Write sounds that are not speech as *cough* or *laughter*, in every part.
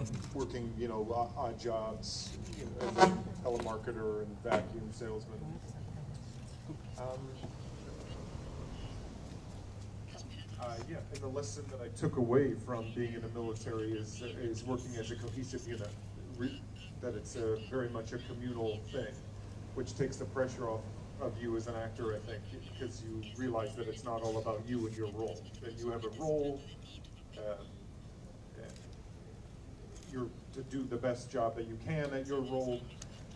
um, working, you know, odd- jobs, you know, as a telemarketer and vacuum salesman. Um, uh, yeah, and the lesson that I took away from being in the military is, is working as a cohesive unit. That it's a, very much a communal thing, which takes the pressure off of you as an actor, I think, because you realize that it's not all about you and your role. That you have a role, and you're to do the best job that you can at your role.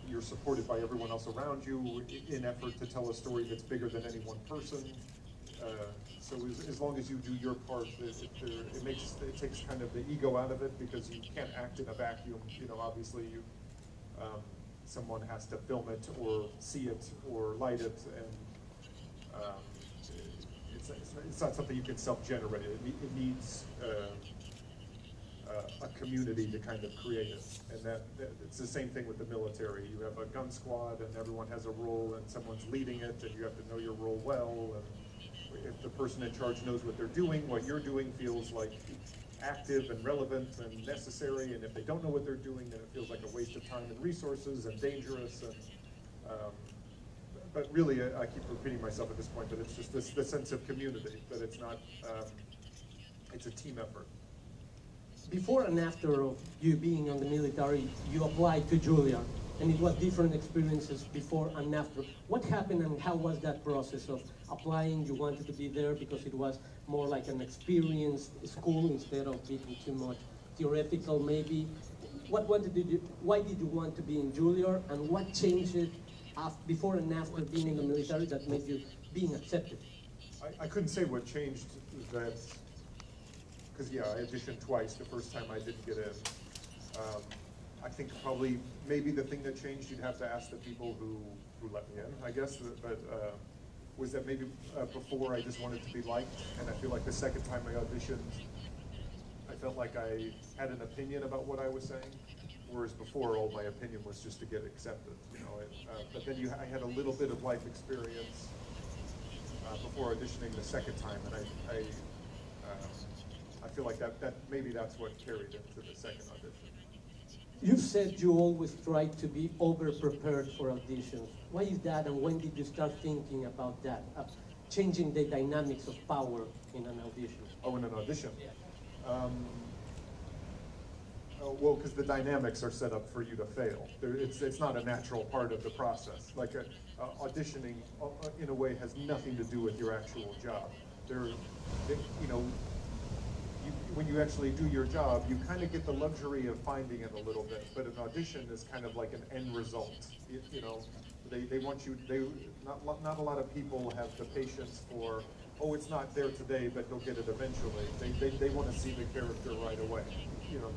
You're supported by everyone else around you in effort to tell a story that's bigger than any one person. Uh, So as, as long as you do your part, it, it, it makes, it takes kind of the ego out of it because you can't act in a vacuum. You know, obviously you, um, someone has to film it or see it or light it and, um, it's, it's, not something you can self-generate. It, it needs, uh, a community to kind of create it. And that, that, it's the same thing with the military. You have a gun squad and everyone has a role and someone's leading it and you have to know your role well. And if the person in charge knows what they're doing, what you're doing feels like active and relevant and necessary. And if they don't know what they're doing, then it feels like a waste of time and resources and dangerous and, um, but really, I keep repeating myself at this point, but it's just this, the sense of community, that it's not, um, it's a team effort. Before and after of you being on the military, you applied to Juilliard, and it was different experiences before and after. What happened and how was that process of applying? You wanted to be there because it was more like an experienced school instead of being too much theoretical, maybe. What wanted you, why did you want to be in Juilliard, and what changed it af- before and after being in the military that made you being accepted? I, I couldn't say what changed that, because yeah, I auditioned twice, the first time I didn't get in. Um, I think probably, maybe the thing that changed, you'd have to ask the people who, who let me in, I guess, but, uh, was that maybe, uh, before I just wanted to be liked, and I feel like the second time I auditioned, I felt like I had an opinion about what I was saying, whereas before, all my opinion was just to get accepted, you know, and, uh, but then you, I had a little bit of life experience, uh, before auditioning the second time, and I, I, uh, feel like that, that, maybe that's what carried into the second audition. You said you always try to be over-prepared for auditions. Why is that, and when did you start thinking about that, of changing the dynamics of power in an audition? Oh, in an audition? Um, oh, well, because the dynamics are set up for you to fail. There, it's, it's not a natural part of the process. Like, uh, uh, auditioning, uh, uh, in a way, has nothing to do with your actual job. There, you know, when you actually do your job, you kind of get the luxury of finding it a little bit, but an audition is kind of like an end result. You, you know, they, they want you, they, not, not a lot of people have the patience for, oh, it's not there today, but they'll get it eventually. They, they, they want to see the character right away, you know.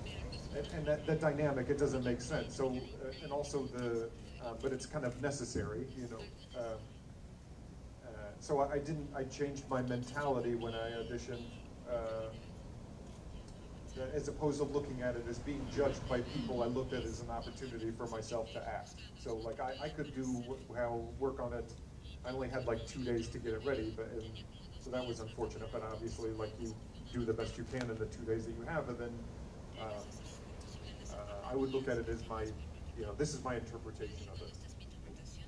And, and that, that dynamic, it doesn't make sense. So, uh, and also the, uh, but it's kind of necessary, you know. Um, uh, so I, I didn't, I changed my mentality when I auditioned, uh, uh, as opposed to looking at it as being judged by people, I looked at it as an opportunity for myself to act. So like I, I could do how, work on it, I only had like two days to get it ready, but, and, so that was unfortunate, but obviously like you do the best you can in the two days that you have, and then, um, uh, I would look at it as my, you know, this is my interpretation of it.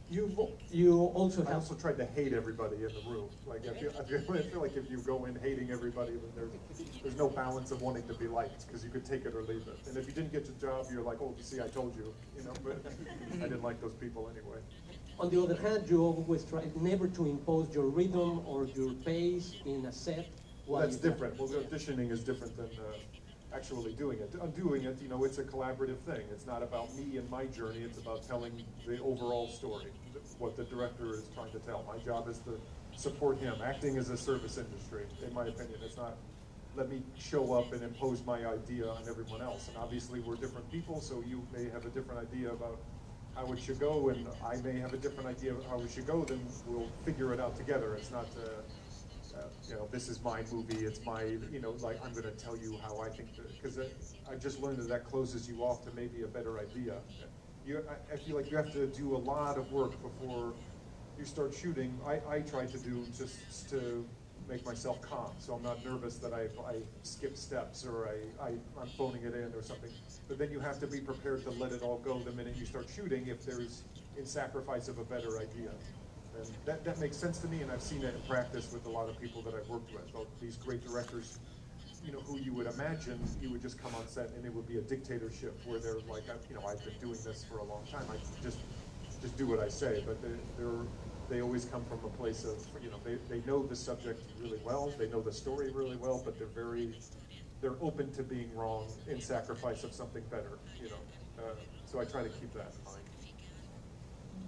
You, you also I have, also tried to hate everybody in the room. Like, I feel, I feel, I feel like if you go in hating everybody, then there's, there's no balance of wanting to be liked, because you could take it or leave it. And if you didn't get the job, you're like, oh, you see, I told you, you know, but *laughs* I didn't like those people anyway. on the other hand, you always try never to impose your rhythm or your pace in a set. Well, that's different. Well, auditioning is different than, uh, actually doing it. Undoing it, you know, it's a collaborative thing. It's not about me and my journey, it's about telling the overall story, what the director is trying to tell. My job is to support him. Acting is a service industry, in my opinion. It's not, let me show up and impose my idea on everyone else. And obviously, we're different people, so you may have a different idea about how it should go, and I may have a different idea of how it should go, then we'll figure it out together. It's not, uh, uh, you know, this is my movie, it's my, you know, like, I'm gonna tell you how I think, because I just learned that that closes you off to maybe a better idea. You, I, I feel like you have to do a lot of work before you start shooting. I, I try to do just to make myself calm, so I'm not nervous that I, I skip steps or I, I, I'm phoning it in or something. But then you have to be prepared to let it all go the minute you start shooting if there's in sacrifice of a better idea. And that, that makes sense to me, and I've seen it in practice with a lot of people that I've worked with, these great directors, you know, who you would imagine you would just come on set and it would be a dictatorship where they're like, you know, I've been doing this for a long time, I just, just do what I say, but they- they're, they always come from a place of, you know, they, they know the subject really well, they know the story really well, but they're very, they're open to being wrong in sacrifice of something better, you know. Uh, So I try to keep that in mind.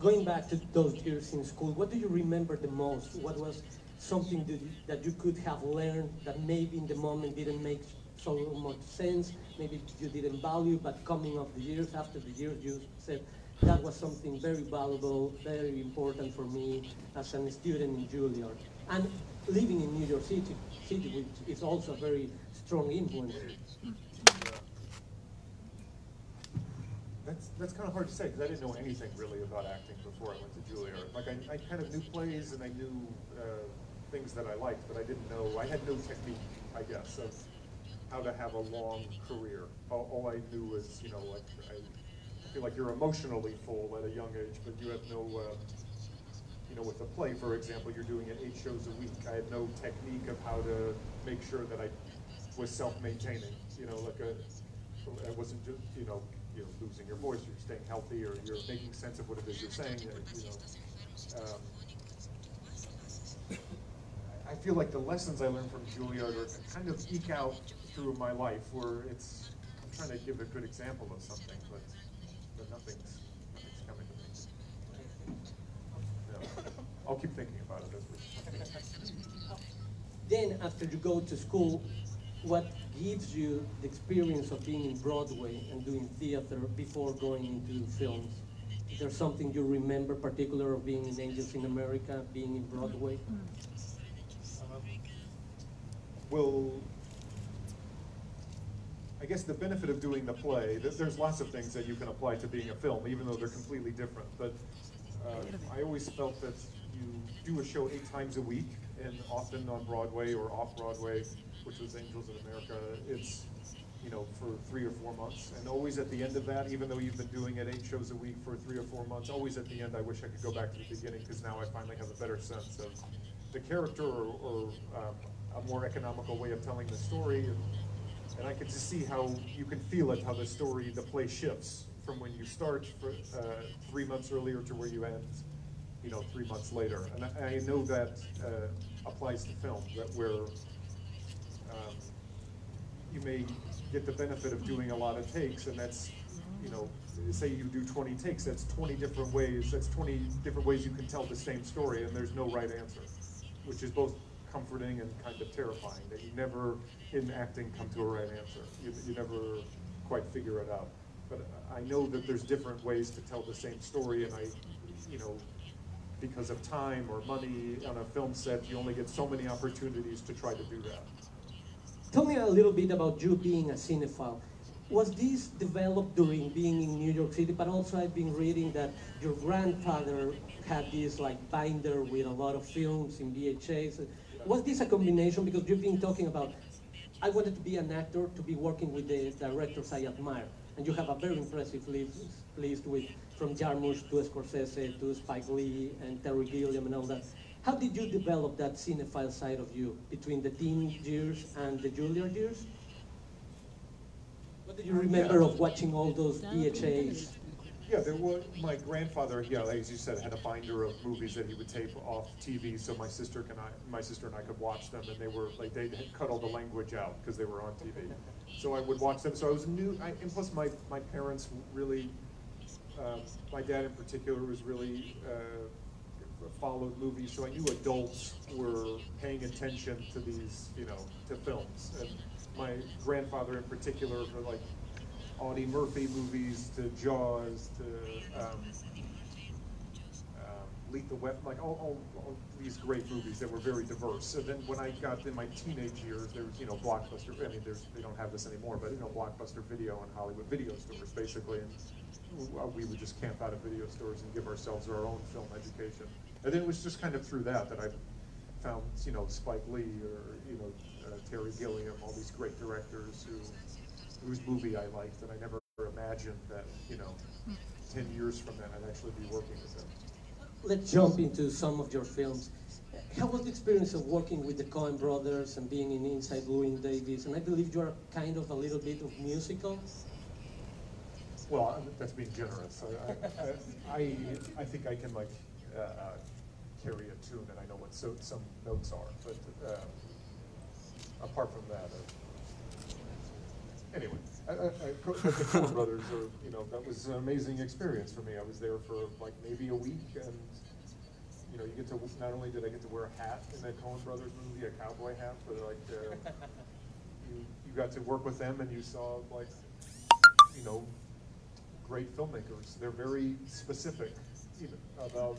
Going back to those years in school, what do you remember the most? What was something that you, could have learned that maybe in the moment didn't make so much sense, maybe you didn't value, but coming of the years, after the years, you said, that was something very valuable, very important for me as a student in Juilliard. And living in New York City, City, which is also a very strong influence. That's, kind of hard to say, because I didn't know anything really about acting before I went to Juilliard. Like, I, I kind of knew plays and I knew uh, things that I liked, but I didn't know, I had no technique, I guess, of how to have a long career. All, all I knew was, you know, like, I feel like you're emotionally full at a young age, but you have no, uh, you know, with the play, for example, you're doing it eight shows a week. I had no technique of how to make sure that I was self-maintaining, you know, like a, I wasn't just, you know, you know, losing your voice, you're staying healthy, or you're making sense of what it is you're saying, you know. Um, I feel like the lessons I learned from Juilliard are kind of eke out through my life, where it's, I'm trying to give a good example of something, but, but nothing's, nothing's coming to me. Yeah. I'll keep thinking about it as we. Then, after you go to school, what gives you the experience of being in Broadway and doing theater before going into films? Is there something you remember particular of being in Angels in America, being in Broadway? Um, Well, I guess the benefit of doing the play, there's lots of things that you can apply to being a film, even though they're completely different. But uh, I always felt that you do a show eight times a week, and often on Broadway or off Broadway, which was Angels in America, it's, you know, for three or four months. And always at the end of that, even though you've been doing it eight shows a week for three or four months, always at the end, I wish I could go back to the beginning, because now I finally have a better sense of the character or, or um, a more economical way of telling the story. And, and I could just see how you can feel it, how the story, the play shifts from when you start for, uh, three months earlier to where you end, you know, three months later. And I, I know that uh, applies to film, that where um, you may get the benefit of doing a lot of takes, and that's, you know, say you do 20 takes, that's 20 different ways, that's 20 different ways you can tell the same story, and there's no right answer, which is both comforting and kind of terrifying, that you never, in acting, come to a right answer. You, you never quite figure it out. But I know that there's different ways to tell the same story, and I, you know, because of time or money on a film set, you only get so many opportunities to try to do that. Tell me a little bit about you being a cinephile. Was this developed during being in New York City, but also I've been reading that your grandfather had this like binder with a lot of films in VHS. Was this a combination? Because you've been talking about, I wanted to be an actor, to be working with the directors I admire. And you have a very impressive list, list with, from Jarmusch to Scorsese to Spike Lee and Terry Gilliam and all that. How did you develop that cinephile side of you between the teen years and the junior years? What do you remember of watching all those VHAs? Yeah, there was, my grandfather, yeah, as you said, had a binder of movies that he would tape off TV, so my sister can I, my sister and I could watch them, and they were, like, they had cut all the language out, because they were on TV. So I would watch them, so I was new, I, and plus my, my parents really, uh, my dad in particular was really, uh, followed movies, so I knew adults were paying attention to these, you know, to films. And my grandfather in particular, for like Audie Murphy movies to Jaws to um, um, Lethal Weapon, like all, all, all these great movies that were very diverse. And then when I got in my teenage years, there was, you know, Blockbuster, I mean, there's, they don't have this anymore, but, you know, Blockbuster Video and Hollywood video stores, basically. And we would just camp out of video stores and give ourselves our own film education. And then it was just kind of through that that I found, you know, Spike Lee or, you know, uh, Terry Gilliam, all these great directors who, whose movie I liked, and I never imagined that, you know, ten years from then I'd actually be working with them. Let's jump into some of your films. How was the experience of working with the Coen brothers and being in Inside Llewyn Davis? And I believe you are kind of a little bit of musical. Well, that's being generous. I, I, I, I think I can like, uh, uh, carry a tune and I know what so, some notes are, but, uh, apart from that, uh, anyway, I, I, I, the Coen Brothers are, you know, that was an amazing experience for me. I was there for like maybe a week and, you know, you get to, not only did I get to wear a hat in that Coen Brothers movie, a cowboy hat, but like, uh, *laughs* you, you got to work with them and you saw like, you know, great filmmakers. They're very specific know, about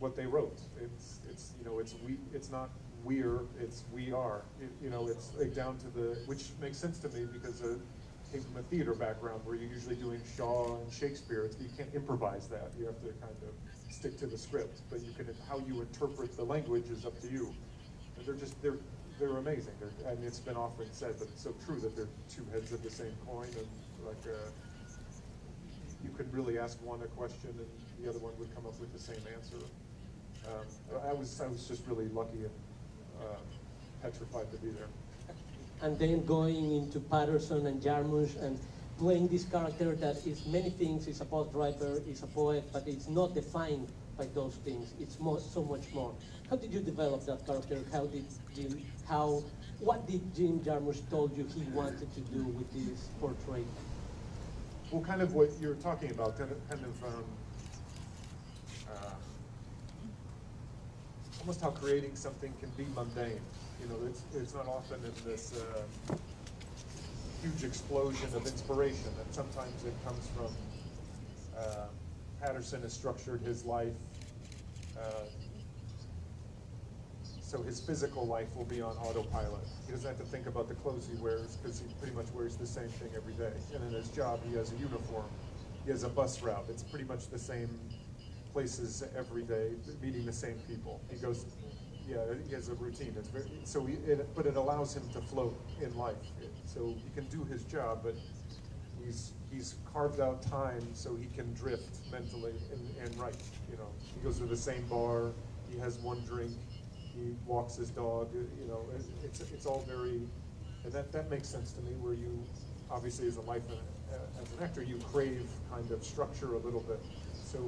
what they wrote. It's, it's, you know, it's we, it's not we're, it's we are. It, you know, it's like down to the, which makes sense to me because I came from a theater background where you're usually doing Shaw and Shakespeare. It's, you can't improvise that. You have to kind of stick to the script. But you can, how you interpret the language is up to you. And they're just, they're, they're amazing. They're, and it's been often said, but it's so true that they're two heads of the same coin and like, uh, you could really ask one a question and the other one would come up with the same answer. Um, I was, I was just really lucky and uh, petrified to be there. and then going into Paterson and Jarmusch and playing this character that is many things, is a bus driver, is a poet, but it's not defined by those things. It's more, so much more. How did you develop that character? How did Jim, how, what did Jim Jarmusch told you he wanted to do with this portrait? Well, kind of what you're talking about, kind of, kind of um, uh, almost how creating something can be mundane. You know, it's, it's not often in this uh, huge explosion of inspiration, and sometimes it comes from uh, Paterson has structured his life uh, so his physical life will be on autopilot. He doesn't have to think about the clothes he wears because he pretty much wears the same thing every day. And in his job, he has a uniform. He has a bus route. It's pretty much the same places every day, meeting the same people. He goes, yeah, he has a routine. It's very, so he, it, but it allows him to float in life. So he can do his job, but he's he's carved out time so he can drift mentally and, and write. You know, he goes to the same bar. He has one drink. He walks his dog. You know, it's it's all very, and that that makes sense to me. Where you obviously as a life uh, as an actor, you crave kind of structure a little bit. So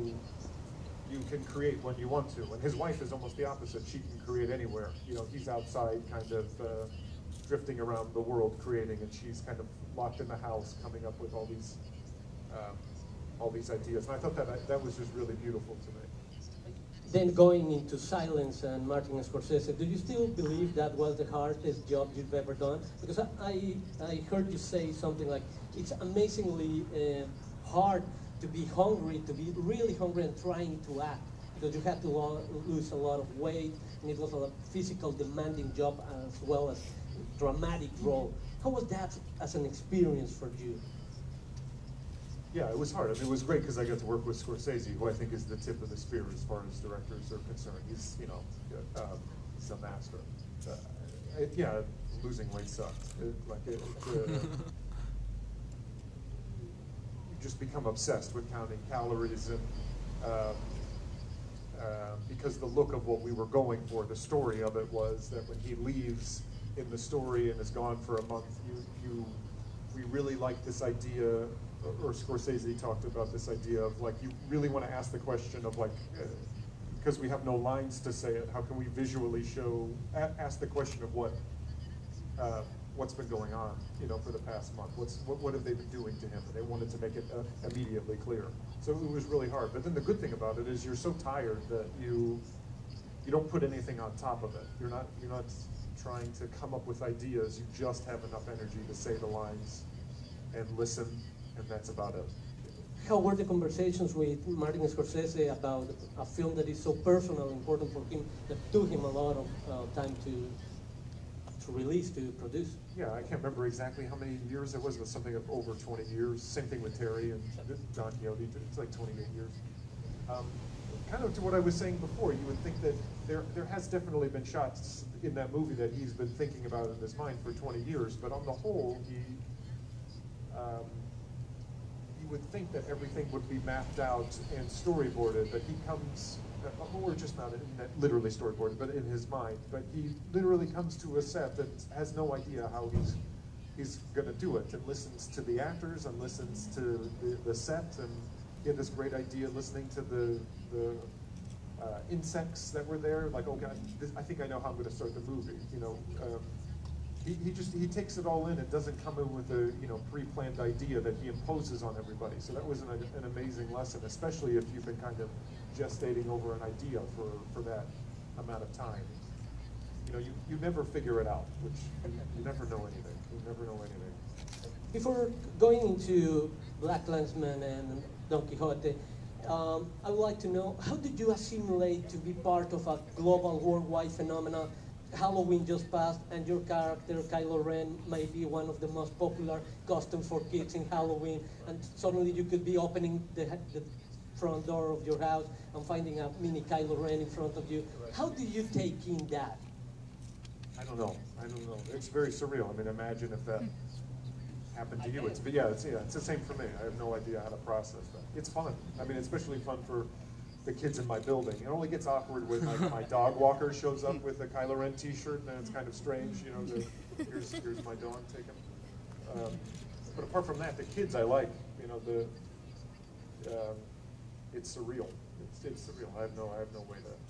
you can create when you want to. And his wife is almost the opposite. She can create anywhere. You know, he's outside kind of uh, drifting around the world creating, and she's kind of locked in the house coming up with all these um, all these ideas. And I thought that that was just really beautiful to me. Then going into silence and Martin Scorsese, do you still believe that was the hardest job you've ever done? Because I, I, heard you say something like, it's amazingly uh, hard to be hungry, to be really hungry and trying to act. Because you had to lo- lose a lot of weight, and it was a physical demanding job as well as dramatic role. How was that as an experience for you? Yeah, it was hard. I mean, it was great because I got to work with Scorsese, who I think is the tip of the spear as far as directors are concerned. He's, you know, um, he's a master. Uh, it, yeah, losing weight sucks. It, like it, uh, you just become obsessed with counting calories and um, uh, because the look of what we were going for, the story of it was that when he leaves in the story and is gone for a month, you, you, we really like this idea, or- or Scorsese talked about this idea of like, you really want to ask the question of like, uh, because we have no lines to say it, how can we visually show, ask the question of what, uh, what's been going on, you know, for the past month? What's, what, what have they been doing to him? And they wanted to make it uh, immediately clear. So it was really hard. But then the good thing about it is you're so tired that you, you don't put anything on top of it. You're not, you're not trying to come up with ideas. You just have enough energy to say the lines and listen, and that's about it. How were the conversations with Martin Scorsese about a film that is so personal, important for him, that took him a lot of uh, time to to release, to produce? Yeah, I can't remember exactly how many years it was, but something of over 20 years. Same thing with Terry and Don Quixote. It's like 28 years. Um, kind of to what I was saying before, you would think that there, there has definitely been shots in that movie that he's been thinking about in his mind for 20 years, but on the whole, he, um, you would think that everything would be mapped out and storyboarded, but he comes, uh, or just not in that literally storyboarded, but in his mind, but he literally comes to a set that has no idea how he's he's going to do it and listens to the actors and listens to the, the set and he had this great idea listening to the the uh, insects that were there like oh god this, i think i know how i'm going to start the movie you know um, he, he just he takes it all in and doesn't come in with a you know pre-planned idea that he imposes on everybody. So that was an, an amazing lesson especially if you've been kind of gestating over an idea for for that amount of time. You know you, you never figure it out which you, you never know anything. You never know anything. Before going into BlacKkKlansman and Don Quixote, um, I would like to know how did you assimilate to be part of a global worldwide phenomenon? Halloween just passed, and your character Kylo Ren may be one of the most popular costumes for kids in Halloween, and suddenly you could be opening the, the front door of your house and finding a mini Kylo Ren in front of you. How do you take in that? I don't know. I don't know. It's very surreal. I mean, imagine if that happened to you. It's but yeah, it's yeah, it's the same for me. I have no idea how to process that. It's fun. I mean, especially fun for the kids in my building. It only gets awkward when my, my dog walker shows up with a Kylo Ren T-shirt, and then it's kind of strange. You know, the, here's here's my dog. Take him. Um, but apart from that, the kids I like. You know, the um, it's surreal. It's, it's surreal. I have no I have no way to.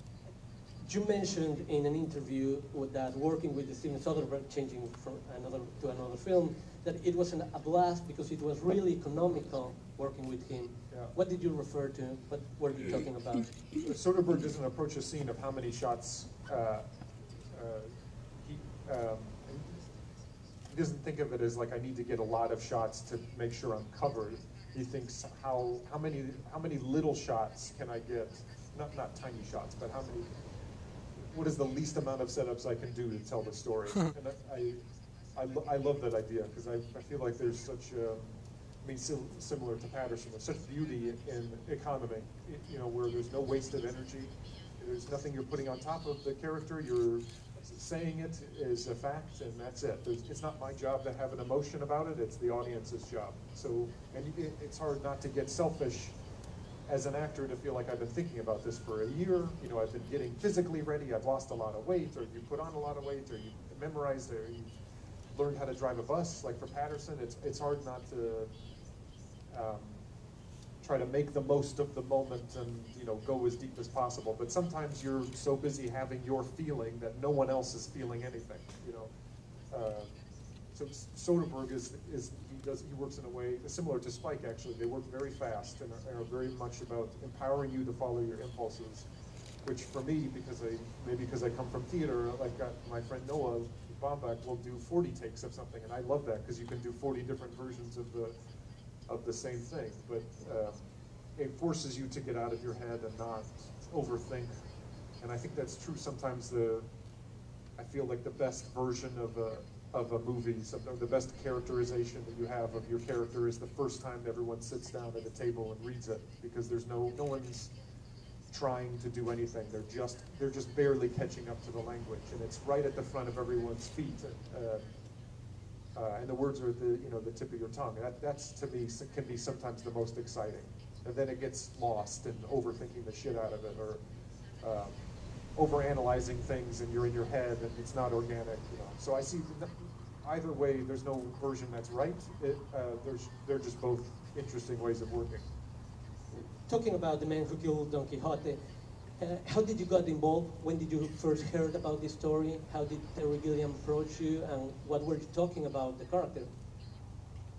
You mentioned in an interview with that working with Steven Soderbergh, changing from another to another film, that it was an, a blast because it was really economical working with him. Yeah. What did you refer to? What were you talking about? Soderbergh doesn't approach a scene of how many shots uh, uh, he, um, he doesn't think of it as like I need to get a lot of shots to make sure I'm covered. He thinks how how many how many little shots can I get? Not not tiny shots, but how many? What is the least amount of setups I can do to tell the story? *laughs* and I I, I, lo- I love that idea because I, I feel like there's such a, I mean, sim- similar to Paterson, there's such beauty in economy, you know, where there's no waste of energy. There's nothing you're putting on top of the character. You're saying it is a fact, and that's it. There's, it's not my job to have an emotion about it. It's the audience's job. So, and it, it's hard not to get selfish as an actor to feel like I've been thinking about this for a year. You know, I've been getting physically ready. I've lost a lot of weight, or you put on a lot of weight, or you memorized, or you learned how to drive a bus. Like for Paterson, it's it's hard not to um, try to make the most of the moment and you know go as deep as possible. But sometimes you're so busy having your feeling that no one else is feeling anything. You know, uh, so Soderbergh is is he does he works in a way similar to Spike. Actually, they work very fast and are, are very much about empowering you to follow your impulses. Which for me, because I maybe because I come from theater, like uh, my friend Noah Baumbach will do 40 takes of something, and I love that because you can do 40 different versions of the of the same thing, but um, it forces you to get out of your head and not overthink. And I think that's true. Sometimes the I feel like the best version of a of a movie, sometimes the best characterization that you have of your character is the first time everyone sits down at a table and reads it, because there's no no one's trying to do anything. They're just they're just barely catching up to the language, and it's right at the front of everyone's feet. Uh, uh, and the words are at the you know the tip of your tongue. That that's to me can be sometimes the most exciting, and then it gets lost in overthinking the shit out of it, or um, overanalyzing things, and you're in your head, and it's not organic. You know, so I see either way. There's no version that's right. It, uh, there's they're just both interesting ways of working. Talking about the man who killed Don Quixote, uh, how did you get involved? When did you first heard about this story? How did Terry Gilliam approach you, and what were you talking about the character?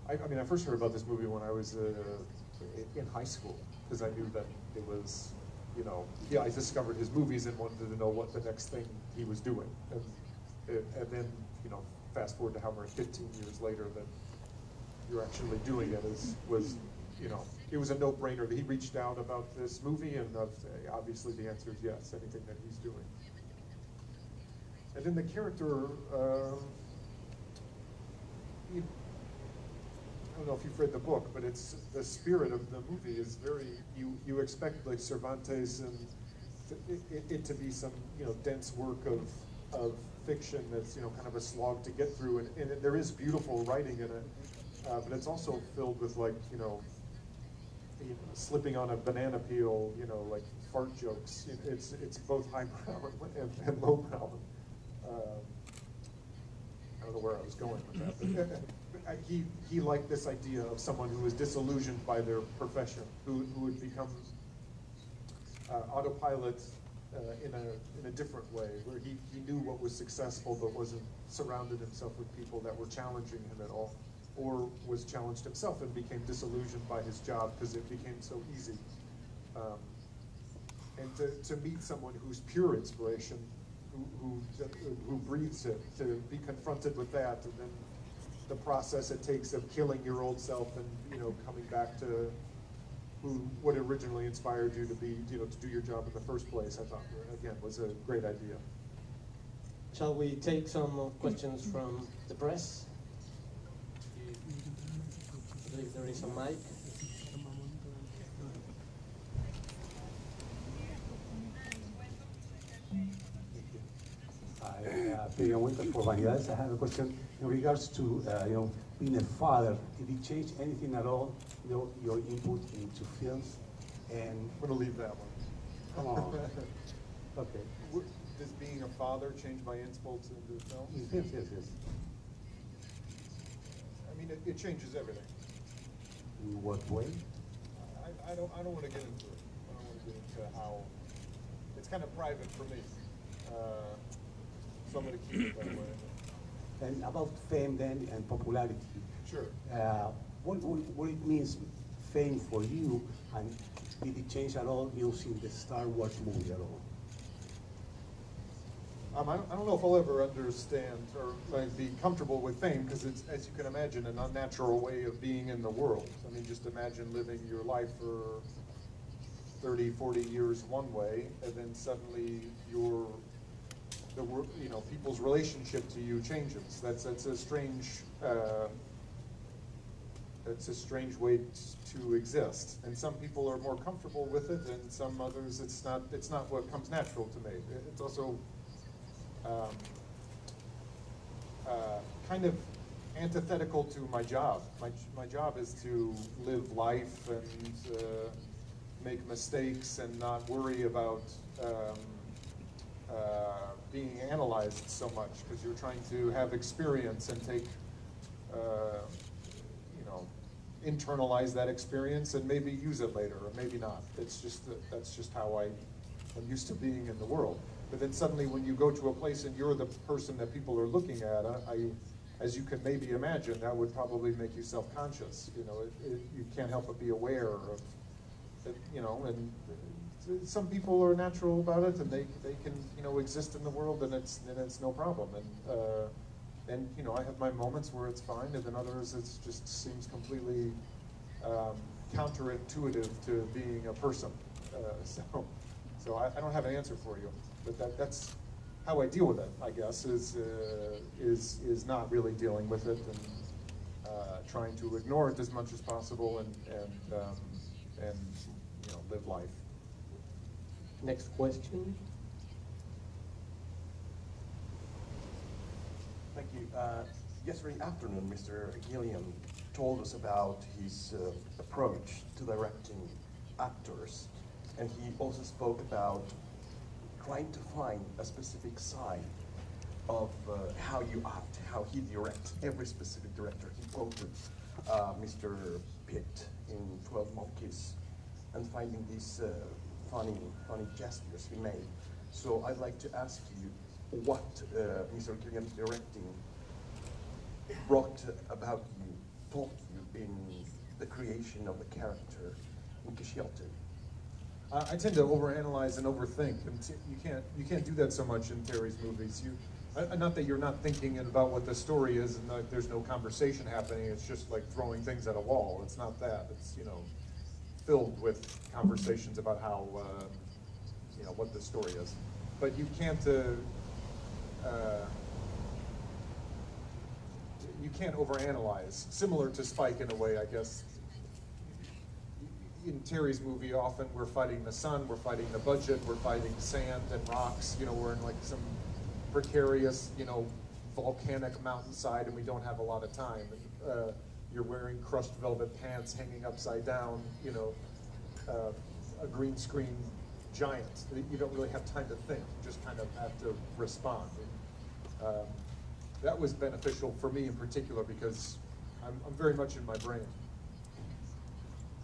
I, I mean, I first heard about this movie when I was uh, in high school because I knew that it was, you know, yeah, I discovered his movies and wanted to know what the next thing he was doing, and and then you know, fast forward to how many 15 years later that you're actually doing it is was, you know, it was a no-brainer. That he reached out about this movie, and uh, obviously the answer is yes, anything that he's doing. And then the character. He, I don't know if you've read the book, but it's the spirit of the movie is very you you expect like Cervantes and it, it, it to be some you know dense work of of fiction that's you know kind of a slog to get through, and, and it, there is beautiful writing in it, uh, but it's also filled with like you know, you know, slipping on a banana peel, you know, like fart jokes. It, it's it's both highbrow and, and lowbrow. Um, I don't know where I was going with that, *laughs* He, he liked this idea of someone who was disillusioned by their profession, who, who had become uh, autopilot uh, in a, in a different way, where he, he knew what was successful but wasn't surrounded himself with people that were challenging him at all, or was challenged himself and became disillusioned by his job because it became so easy. Um, and to, to meet someone who's pure inspiration, who, who, who breathes it, to be confronted with that, and then the process it takes of killing your old self and you know coming back to who what originally inspired you to be you know to do your job in the first place. I thought again was a great idea. Shall we take some questions from the press? I believe there is a mic. Hi, Pedro Winter for Vanidades. I have a question in regards to, uh, you know, being a father. Did it change anything at all, you know, your input into films? And, I'm gonna leave that one. come on. *laughs* Okay. Would- Does being a father change my insults into films? Yes, yes, yes. I mean, it, it changes everything. In what way? I, I don't, I don't wanna get into it. I don't wanna get into how, it's kind of private for me. Uh, So keep it that way. And about fame then and popularity. Sure. Uh, what, what, what it means fame for you and did it change at all using the Star Wars movie at all? Um, I don't, I don't know if I'll ever understand or like, be comfortable with fame because it's, as you can imagine, an unnatural way of being in the world. I mean, just imagine living your life for 30, 40 years one way, and then suddenly your, the you know, people's relationship to you changes. That's that's a strange. Uh, it's a strange way to exist, and some people are more comfortable with it, and some others it's not. It's not what comes natural to me. It's also um, uh, kind of antithetical to my job. My, my job is to live life and uh, make mistakes and not worry about um, uh, being analyzed so much because you're trying to have experience and take, uh, you know, internalize that experience and maybe use it later or maybe not. It's just that, that's just how I am used to being in the world. But then suddenly, when you go to a place and you're the person that people are looking at, I, I as you can maybe imagine, that would probably make you self-conscious. You know, it, it, you can't help but be aware of, you know, and uh, some people are natural about it, and they, they can, you know, exist in the world, and it's and it's no problem. And uh, and you know, I have my moments where it's fine, and then others it just seems completely um, counterintuitive to being a person. Uh, *laughs* so, so I, I don't have an answer for you, but that, that's how I deal with it. I guess is uh, is is not really dealing with it and uh, trying to ignore it as much as possible and and um, and you know live life. Next question. Thank you. Uh, Yesterday afternoon, Mr. Gilliam told us about his uh, approach to directing actors, and he also spoke about trying to find a specific side of uh, how you act, how he directs every specific director. He quoted uh, Mr. Pitt in 12 Monkeys and finding this uh, funny, funny gestures he made. So I'd like to ask you what uh, Mr. Gilliam's directing brought about you, taught you in the creation of the character in Quixote. Uh, I tend to overanalyze and overthink, you can't you can't do that so much in Terry's movies. You, uh, not that you're not thinking about what the story is, and there's no conversation happening. It's just like throwing things at a wall. It's not that. It's you know, filled with conversations about how uh, you know what the story is. But you can't. Uh, uh, you can't overanalyze. Similar to Spike in a way, I guess. In Terry's movie, often we're fighting the sun, we're fighting the budget, we're fighting sand and rocks. You know, we're in like some precarious, you know, volcanic mountainside, and we don't have a lot of time. Uh, you're wearing crushed velvet pants, hanging upside down. You know, uh, a green screen giant. You don't really have time to think. You just kind of have to respond. Um, that was beneficial for me in particular because I'm, I'm very much in my brain.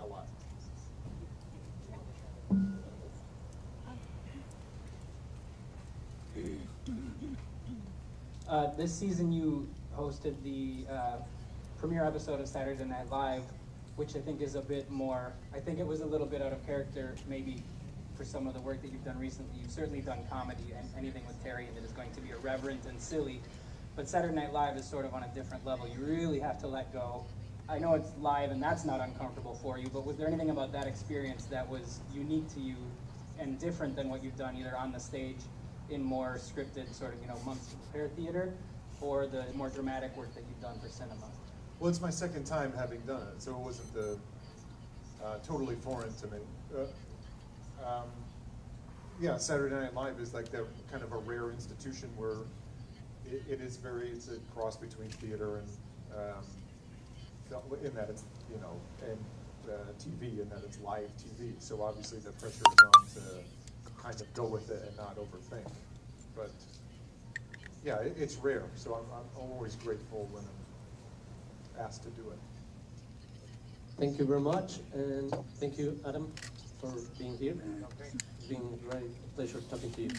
A lot. Uh, this season, you hosted the uh, premiere episode of Saturday Night Live, which I think is a bit more. I think it was a little bit out of character, maybe for some of the work that you've done recently. You've certainly done comedy and anything with Terry that is going to be irreverent and silly. But Saturday Night Live is sort of on a different level. You really have to let go. I know it's live and that's not uncomfortable for you, but was there anything about that experience that was unique to you and different than what you've done either on the stage in more scripted sort of, you know, months to prepare theater or the more dramatic work that you've done for cinema? Well, it's my second time having done it, so it wasn't the, uh, totally foreign to me. Uh, um, yeah, Saturday Night Live is like the kind of a rare institution where it, it is very, it's a cross between theater and, um, in that it's, you know, and uh, TV, and that it's live TV. So obviously the pressure is on to kind of go with it and not overthink. But yeah, it, it's rare, so I'm, I'm always grateful when I'm asked to do it. Thank you very much, and thank you, Adam, for being here. Okay. It's been a very pleasure talking to you.